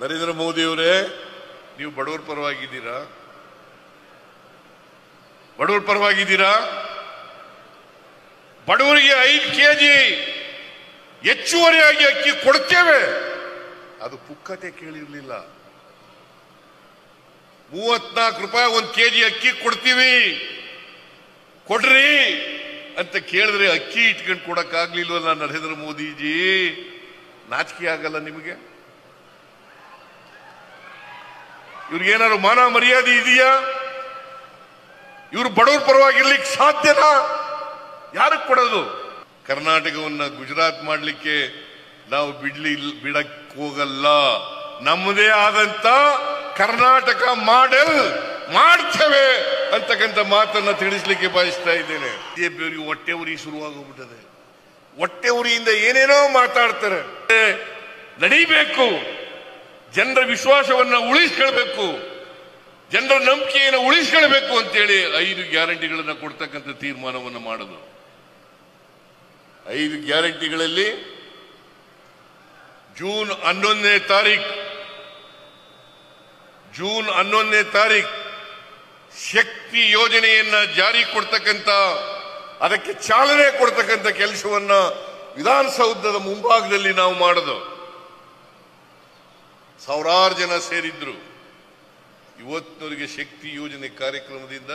ನರೇಂದ್ರ ಮೋದಿ ಅವರೇ, ನೀವು ಬಡವರ ಪರವಾಗಿದ್ದೀರಾ? ಬಡವರ ಪರವಾಗಿದ್ದೀರಾ? ಬಡವರಿಗೆ ಐದು ಕೆಜಿ ಹೆಚ್ಚುವರಿಯಾಗಿ ಅಕ್ಕಿ ಕೊಡ್ತೇವೆ. ಅದು ಪುಕ್ಕತೆ ಕೇಳಿರ್ಲಿಲ್ಲ. ಮೂವತ್ನಾಲ್ಕು ರೂಪಾಯಿ ಒಂದು ಕೆ ಜಿ ಅಕ್ಕಿ ಕೊಡ್ತೀವಿ. ಕೊಡ್ರಿ ಅಂತ ಕೇಳಿದ್ರೆ ಅಕ್ಕಿ ಇಟ್ಕೊಂಡು ಕೊಡಕ್ಕಾಗ್ಲಿಲ್ವಲ್ಲ ನರೇಂದ್ರ ಮೋದಿಜಿ? ನಾಚಿಕೆ ಆಗಲ್ಲ ನಿಮಗೆ? ಇವ್ರಿಗೇನಾದ್ರು ಮಾನ ಮರ್ಯಾದೆ ಇದೆಯಾ? ಇವರು ಬಡವ್ರ ಪರವಾಗಿರ್ಲಿಕ್ಕೆ ಸಾಧ್ಯನಾ? ಯಾರಿಗೆ ಕೊಡೋದು? ಕರ್ನಾಟಕವನ್ನ ಗುಜರಾತ್ ಮಾಡಲಿಕ್ಕೆ ನಾವು ಬಿಡ್ಲಿ ಬಿಡಕ್ ಹೋಗಲ್ಲ. ನಮ್ಮದೇ ಆದಂತ ಕರ್ನಾಟಕ ಮಾಡೆಲ್ ಮಾಡ್ತೇವೆ ಅಂತಕ್ಕಂಥ ಮಾತನ್ನ ತಿಳಿಸ್ಲಿಕ್ಕೆ ಬಯಸ್ತಾ ಇದ್ದೇನೆ. ಬಿಜೆಪಿಯವರಿಗೆ ಹೊಟ್ಟೆ ಉರಿ ಶುರುವಾಗೋಗ್ಬಿಟ್ಟದೆ. ಹೊಟ್ಟೆ ಉರಿಯಿಂದ ಏನೇನೋ ಮಾತಾಡ್ತಾರೆ. ನಡೀಬೇಕು. ಜನರ ವಿಶ್ವಾಸವನ್ನ ಉಳಿಸ್ಕೊಳ್ಬೇಕು, ಜನರ ನಂಬಿಕೆಯನ್ನು ಉಳಿಸ್ಕೊಳ್ಬೇಕು ಅಂತೇಳಿ ಐದು ಗ್ಯಾರಂಟಿಗಳನ್ನು ಕೊಡ್ತಕ್ಕಂಥ ತೀರ್ಮಾನವನ್ನು ಮಾಡೋದು. ಐದು ಗ್ಯಾರಂಟಿಗಳಲ್ಲಿ ಜೂನ್ ಹನ್ನೊಂದನೇ ತಾರೀಕು ಜೂನ್ ಹನ್ನೊಂದನೇ ತಾರೀಖ್ ಶಕ್ತಿ ಯೋಜನೆಯನ್ನ ಜಾರಿ ಕೊಡ್ತಕ್ಕಂಥ, ಅದಕ್ಕೆ ಚಾಲನೆ ಕೊಡ್ತಕ್ಕಂಥ ಕೆಲಸವನ್ನ ವಿಧಾನಸೌಧದ ಮುಂಭಾಗದಲ್ಲಿ ನಾವು ಮಾಡೋದು. ಸಾವಿರಾರು ಜನ ಸೇರಿದ್ರು. ಇವತ್ತಿನವರಿಗೆ ಶಕ್ತಿ ಯೋಜನೆ ಕಾರ್ಯಕ್ರಮದಿಂದ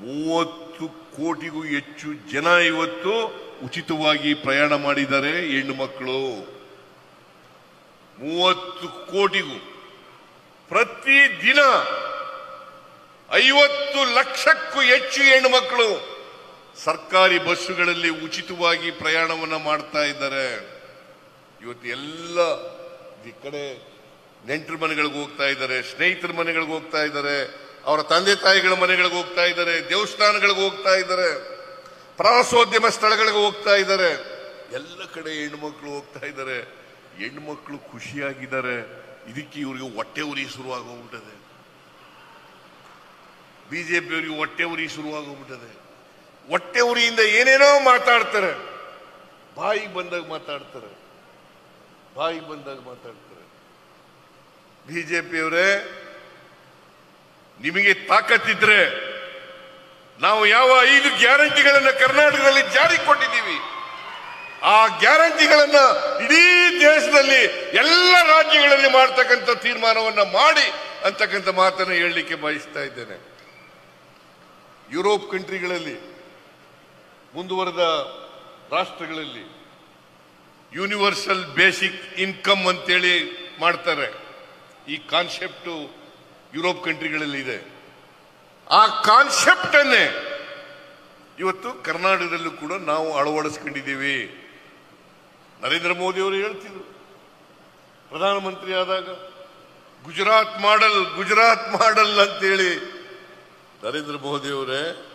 ಮೂವತ್ತು ಕೋಟಿಗೂ ಹೆಚ್ಚು ಜನ ಇವತ್ತು ಉಚಿತವಾಗಿ ಪ್ರಯಾಣ ಮಾಡಿದ್ದಾರೆ ಹೆಣ್ಣು ಮಕ್ಕಳು. ಮೂವತ್ತು ಕೋಟಿಗೂ ಪ್ರತಿ ದಿನ ಐವತ್ತು ಲಕ್ಷಕ್ಕೂ ಹೆಚ್ಚು ಹೆಣ್ಣು ಮಕ್ಕಳು ಸರ್ಕಾರಿ ಬಸ್ಸುಗಳಲ್ಲಿ ಉಚಿತವಾಗಿ ಪ್ರಯಾಣವನ್ನು ಮಾಡ್ತಾ ಇದ್ದಾರೆ. ಇವತ್ತು ಎಲ್ಲ ಈ ಕಡೆ ನೆಂಟರ ಮನೆಗಳಿಗೆ ಹೋಗ್ತಾ ಇದ್ದಾರೆ, ಸ್ನೇಹಿತರ ಮನೆಗಳಿಗೆ ಹೋಗ್ತಾ ಇದ್ದಾರೆ, ಅವರ ತಂದೆ ತಾಯಿಗಳ ಮನೆಗಳಿಗೆ ಹೋಗ್ತಾ ಇದ್ದಾರೆ, ದೇವಸ್ಥಾನಗಳಿಗೆ ಹೋಗ್ತಾ ಇದ್ದಾರೆ, ಪ್ರವಾಸೋದ್ಯಮ ಸ್ಥಳಗಳಿಗೆ ಹೋಗ್ತಾ ಇದ್ದಾರೆ. ಎಲ್ಲ ಕಡೆ ಹೆಣ್ಮಕ್ಳು ಹೋಗ್ತಾ ಇದ್ದಾರೆ. ಹೆಣ್ಮಕ್ಳು ಖುಷಿಯಾಗಿದ್ದಾರೆ. ಇದಕ್ಕೆ ಇವರಿಗೆ ಹೊಟ್ಟೆ ಉರಿ ಶುರುವಾಗೋಗ್ಬಿಟ್ಟದೆ. ಬಿಜೆಪಿಯವರಿಗೆ ಹೊಟ್ಟೆ ಉರಿ ಶುರುವಾಗೋಗ್ಬಿಟ್ಟದೆ. ಹೊಟ್ಟೆ ಉರಿಯಿಂದ ಏನೇನೋ ಮಾತಾಡ್ತಾರೆ. ಬಾಯಿಗೆ ಬಂದಾಗ ಮಾತಾಡ್ತಾರೆ. ಬಾಯಿಗೆ ಬಂದಾಗ ಮಾತಾಡ್ತಾರೆ. ಬಿಜೆಪಿಯವರೇ, ನಿಮಗೆ ತಾಕತ್ತಿದ್ರೆ ನಾವು ಯಾವ ಐದು ಗ್ಯಾರಂಟಿಗಳನ್ನ ಕರ್ನಾಟಕದಲ್ಲಿ ಜಾರಿ ಕೊಟ್ಟಿದ್ದೀವಿ ಆ ಗ್ಯಾರಂಟಿಗಳನ್ನ ಇಡೀ ದೇಶದಲ್ಲಿ ಎಲ್ಲ ರಾಜ್ಯಗಳಲ್ಲಿ ಮಾಡ್ತಕ್ಕಂಥ ತೀರ್ಮಾನವನ್ನ ಮಾಡಿ ಅಂತಕ್ಕಂಥ ಮಾತನ್ನು ಹೇಳಲಿಕ್ಕೆ ಬಯಸ್ತಾ ಇದ್ದೇನೆ. ಯುರೋಪ್ ಕಂಟ್ರಿಗಳಲ್ಲಿ, ಮುಂದುವರೆದ ರಾಷ್ಟ್ರಗಳಲ್ಲಿ ಯೂನಿವರ್ಸಲ್ ಬೇಸಿಕ್ ಇನ್ಕಮ್ ಅಂತೇಳಿ ಮಾಡ್ತಾರೆ. ಈ ಕಾನ್ಸೆಪ್ಟು ಯುರೋಪ್ ಕಂಟ್ರಿಗಳಲ್ಲಿ ಇದೆ ಆ ಕಾನ್ಸೆಪ್ಟ್ ಅನ್ನೇ ಇವತ್ತು ಕರ್ನಾಟಕದಲ್ಲೂ ಕೂಡ ನಾವು ಅಳವಡಿಸ್ಕೊಂಡಿದ್ದೀವಿ. ನರೇಂದ್ರ ಮೋದಿ ಅವರು ಹೇಳ್ತಿದ್ರು. ಪ್ರಧಾನಮಂತ್ರಿ ಆದಾಗ, ಗುಜರಾತ್ ಮಾಡಲ್ ಗುಜರಾತ್ ಮಾಡಲ್ ಅಂತೇಳಿ. ನರೇಂದ್ರ ಮೋದಿ ಅವರೇ,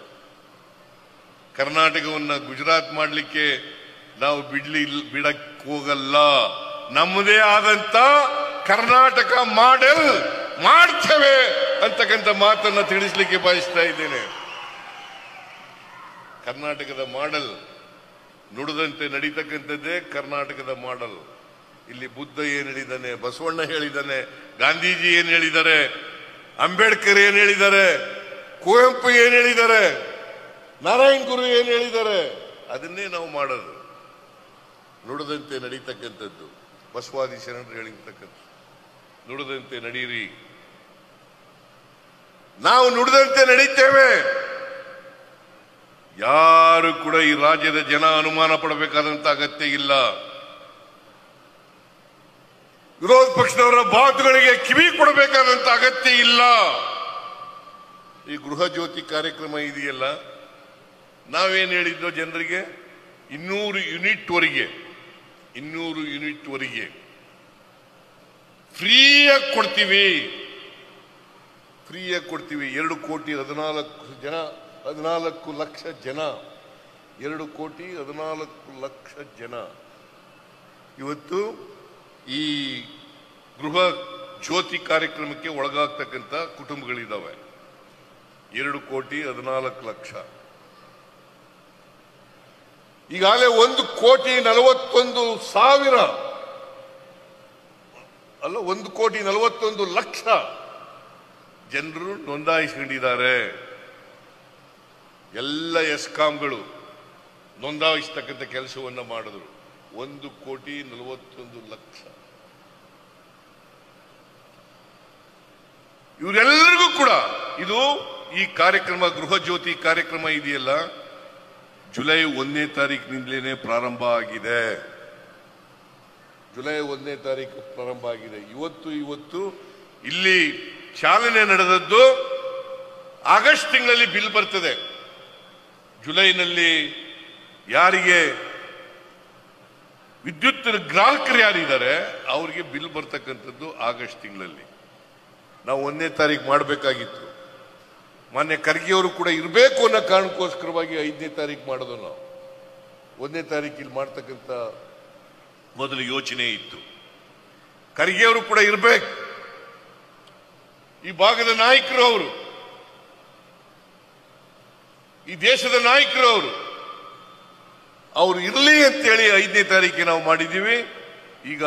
ಕರ್ನಾಟಕವನ್ನ ಗುಜರಾತ್ ಮಾಡಲಿಕ್ಕೆ ನಾವು ಬಿಡ್ಲಿ, ಬಿಡಕ್ ಹೋಗಲ್ಲ. ನಮ್ಮದೇ ಆದಂತ ಕರ್ನಾಟಕ ಮಾಡೆಲ್ ಮಾಡ್ತೇವೆ ಅಂತಕ್ಕಂಥ ಮಾತನ್ನ ತಿಳಿಸ್ಲಿಕ್ಕೆ ಬಯಸ್ತಾ ಇದ್ದೇನೆ. ಕರ್ನಾಟಕದ ಮಾಡೆಲ್ ನುಡಿದಂತೆ ನಡೀತಕ್ಕಂಥದ್ದೇ ಕರ್ನಾಟಕದ ಮಾಡೆಲ್. ಇಲ್ಲಿ ಬುದ್ಧ ಏನ್ ಹೇಳಿದ್ದಾನೆ, ಬಸವಣ್ಣ ಹೇಳಿದ್ದಾನೆ, ಗಾಂಧೀಜಿ ಏನ್ ಹೇಳಿದ್ದಾರೆ, ಅಂಬೇಡ್ಕರ್ ಏನ್ ಹೇಳಿದ್ದಾರೆ, ಕುವೆಂಪು ಏನ್ ಹೇಳಿದ್ದಾರೆ, ನಾರಾಯಣ್ ಗುರು ಏನ್ ಹೇಳಿದ್ದಾರೆ, ಅದನ್ನೇ ನಾವು ಮಾಡೋದು. ನುಡದಂತೆ ನಡೀತಕ್ಕಂಥದ್ದು, ಬಸವಾದಿ ಶರಣರು ಹೇಳಿರ್ತಕ್ಕಂಥ ನುಡಿದಂತೆ ನಡೀರಿ. ನಾವು ನುಡಿದಂತೆ ನಡೀತೇವೆ. ಯಾರು ಕೂಡ ಈ ರಾಜ್ಯದ ಜನ ಅನುಮಾನ ಪಡಬೇಕಾದಂತ ಅಗತ್ಯ ಇಲ್ಲ. ವಿರೋಧ ಪಕ್ಷದವರ ಮಾತುಗಳಿಗೆ ಕಿವಿ ಕೊಡಬೇಕಾದಂತ ಅಗತ್ಯ ಇಲ್ಲ. ಈ ಗೃಹ ಜ್ಯೋತಿ ಕಾರ್ಯಕ್ರಮ ಇದೆಯಲ್ಲ, ನಾವೇನು ಹೇಳಿದ್ವು ಜನರಿಗೆ? ಇನ್ನೂರು ಯೂನಿಟ್ವರೆಗೆ ಇನ್ನೂರು ಯೂನಿಟ್ ವರೆಗೆ. ಫ್ರೀಯಾಗಿ ಕೊಡ್ತೀವಿ. ಫ್ರೀಯಾಗಿ ಕೊಡ್ತೀವಿ. ಎರಡು ಕೋಟಿ ಹದಿನಾಲ್ಕು ಜನ, ಹದಿನಾಲ್ಕು ಲಕ್ಷ ಜನ. ಎರಡು ಕೋಟಿ ಹದಿನಾಲ್ಕು ಲಕ್ಷ ಜನ. ಇವತ್ತು ಈ ಗೃಹ ಜ್ಯೋತಿ ಕಾರ್ಯಕ್ರಮಕ್ಕೆ ಒಳಗಾಗ್ತಕ್ಕಂಥ ಕುಟುಂಬಗಳಿದ್ದಾವೆ ಎರಡು ಕೋಟಿ ಹದಿನಾಲ್ಕು ಲಕ್ಷ. ಈಗಾಗಲೇ ಒಂದು ಕೋಟಿ ನಲವತ್ತೊಂದು ಸಾವಿರ ಅಲ್ಲ, ಒಂದು ಕೋಟಿ ನಲವತ್ತೊಂದು ಲಕ್ಷ ಜನರು ನೋಂದಾಯಿಸಿಕೊಂಡಿದ್ದಾರೆ. ಎಲ್ಲ ಎಸ್ಕಾಂಗಳು ನೋಂದಾಯಿಸ್ತಕ್ಕಂಥ ಕೆಲಸವನ್ನು ಮಾಡಿದ್ರು. ಒಂದು ಕೋಟಿ ನಲವತ್ತೊಂದು ಲಕ್ಷ. ಇವರೆಲ್ಲರಿಗೂ ಕೂಡ ಇದು ಈ ಕಾರ್ಯಕ್ರಮ, ಗೃಹ ಜ್ಯೋತಿ ಕಾರ್ಯಕ್ರಮ ಇದೆಯಲ್ಲ, ಜುಲೈ ಒಂದನೇ ತಾರೀಕಿನಿಂದಲೇ ಪ್ರಾರಂಭ ಆಗಿದೆ. ಜುಲೈ ಒಂದನೇ ತಾರೀಕು ಪ್ರಾರಂಭ ಆಗಿದೆ ಇವತ್ತು ಇವತ್ತು ಇಲ್ಲಿ ಚಾಲನೆ ನಡೆದದ್ದು ಆಗಸ್ಟ್ ತಿಂಗಳಲ್ಲಿ ಬಿಲ್ ಬರ್ತದೆ. ಜುಲೈನಲ್ಲಿ ಯಾರಿಗೆ ವಿದ್ಯುತ್ ಗ್ರಾಹಕರು ಯಾರಿದ್ದಾರೆ, ಅವರಿಗೆ ಬಿಲ್ ಬರ್ತಕ್ಕಂಥದ್ದು ಆಗಸ್ಟ್ ತಿಂಗಳಲ್ಲಿ. ನಾವು ಒಂದನೇ ತಾರೀಕು ಮಾಡಬೇಕಾಗಿತ್ತು. ಮಾನ್ಯ ಖರ್ಗೆಯವರು ಕೂಡ ಇರಬೇಕು ಅನ್ನೋ ಕಾರಣಕ್ಕೋಸ್ಕರವಾಗಿ ಐದನೇ ತಾರೀಕು ಮಾಡೋದು ನಾವು. ಒಂದನೇ ತಾರೀಕಿಲ್ಲಿ ಮಾಡ್ತಕ್ಕಂಥ ಮೊದಲು ಯೋಚನೆ ಇತ್ತು. ಖರ್ಗೆ ಅವರು ಕೂಡ ಇರಬೇಕು. ಈ ಭಾಗದ ನಾಯಕರು ಅವರು. ಈ ದೇಶದ ನಾಯಕರು ಅವರು. ಅವರು ಇರಲಿ ಅಂತೇಳಿ ಐದನೇ ತಾರೀಕಿಗೆ ನಾವು ಮಾಡಿದ್ದೀವಿ. ಈಗ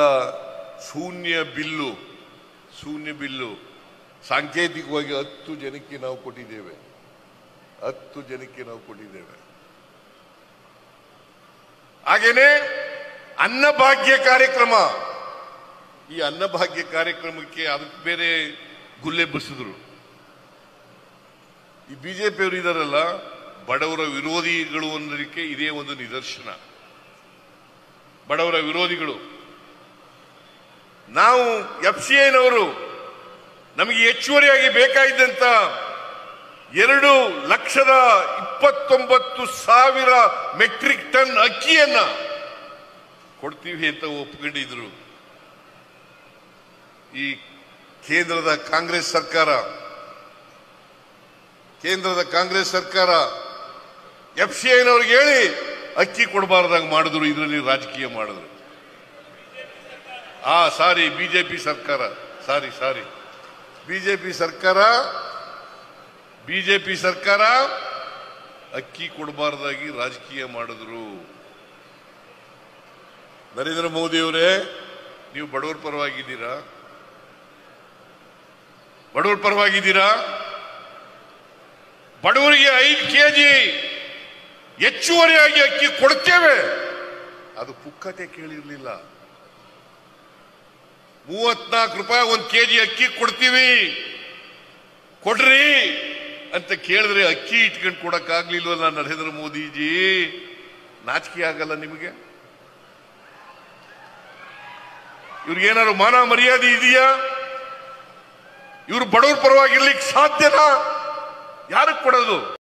ಶೂನ್ಯ ಬಿಲ್ಲು ಶೂನ್ಯ ಬಿಲ್ಲು. ಸಾಂಕೇತಿಕವಾಗಿ ಹತ್ತು ಜನಕ್ಕೆ ನಾವು ಕೊಟ್ಟಿದ್ದೇವೆ. ಹತ್ತು ಜನಕ್ಕೆ ನಾವು ಕೊಟ್ಟಿದ್ದೇವೆ. ಹಾಗೇನೆ ಅನ್ನಭಾಗ್ಯ ಕಾರ್ಯಕ್ರಮ. ಈ ಅನ್ನಭಾಗ್ಯ ಕಾರ್ಯಕ್ರಮಕ್ಕೆ ಅದಕ್ಕೆ ಬೇರೆ ಗುಲ್ಲೆ ಬಸಿದ್ರು ಈ ಬಿಜೆಪಿಯವರು ಇದಾರಲ್ಲ, ಬಡವರ ವಿರೋಧಿಗಳು ಅನ್ನೋದಕ್ಕೆ ಇದೇ ಒಂದು ನಿದರ್ಶನ. ಬಡವರ ವಿರೋಧಿಗಳು. ನಾವು ಎಫ್ ಸಿ ಐನವರು ನಮಗೆ ಹೆಚ್ಚುವರಿಯಾಗಿ ಬೇಕಾಗಿದ್ದಂತ ಎರಡು ಲಕ್ಷದ ಇಪ್ಪತ್ತೊಂಬತ್ತು ಸಾವಿರ ಮೆಟ್ರಿಕ್ ಟನ್ ಅಕ್ಕಿಯನ್ನ ಕೊಡ್ತೀವಿ ಅಂತ ಒಪ್ಕೊಂಡಿದ್ರು ಈ ಕೇಂದ್ರದ ಕಾಂಗ್ರೆಸ್ ಸರ್ಕಾರ, ಕೇಂದ್ರದ ಕಾಂಗ್ರೆಸ್ ಸರ್ಕಾರ ಎಫ್ ಸಿ ಐನವ್ರಿಗೆ ಹೇಳಿ ಅಕ್ಕಿ ಕೊಡಬಾರ್ದಾಗ ಮಾಡಿದ್ರು, ಇದರಲ್ಲಿ ರಾಜಕೀಯ ಮಾಡಿದ್ರು. ಆ, ಸಾರಿ, ಬಿಜೆಪಿ ಸರ್ಕಾರ, ಸಾರಿ ಸಾರಿ. ಬಿಜೆಪಿ ಸರ್ಕಾರ ಬಿಜೆಪಿ ಸರ್ಕಾರ ಅಕ್ಕಿ ಕೊಡಬಾರ್ದಾಗಿ ರಾಜಕೀಯ ಮಾಡಿದ್ರು. ನರೇಂದ್ರ ಮೋದಿಯವರೇ ನೀವು ಬಡವರ ಪರವಾಗಿದ್ದೀರಾ? ಬಡವರ ಪರವಾಗಿದ್ದೀರಾ? ಬಡವರಿಗೆ ಐದು ಕೆ ಜಿ ಹೆಚ್ಚುವರಿಯಾಗಿ ಅಕ್ಕಿ ಕೊಡ್ತೇವೆ. ಅದು ಪುಕ್ಕತೆ ಕೇಳಿರಲಿಲ್ಲ. ಮೂವತ್ನಾಲ್ಕು ರೂಪಾಯಿ ಒಂದು ಕೆ ಜಿ ಅಕ್ಕಿ ಕೊಡ್ತೀವಿ. ಕೊಡ್ರಿ ಅಂತ ಕೇಳಿದ್ರೆ ಅಕ್ಕಿ ಇಟ್ಕೊಂಡು ಕೊಡಕ್ಕಾಗ್ಲಿಲ್ವಲ್ಲ ನರೇಂದ್ರ ಮೋದಿಜಿ? ನಾಚಿಕೆ ಆಗಲ್ಲ ನಿಮಗೆ? ಇವ್ರಿಗೇನಾದ್ರು ಮಾನ ಮರ್ಯಾದೆ ಇದೆಯಾ? ಇವ್ರು ಬಡವ್ರ ಪರವಾಗಿರ್ಲಿಕ್ಕೆ ಸಾಧ್ಯನಾ? ಯಾರಿಗೆ ಕೊಡೋದು?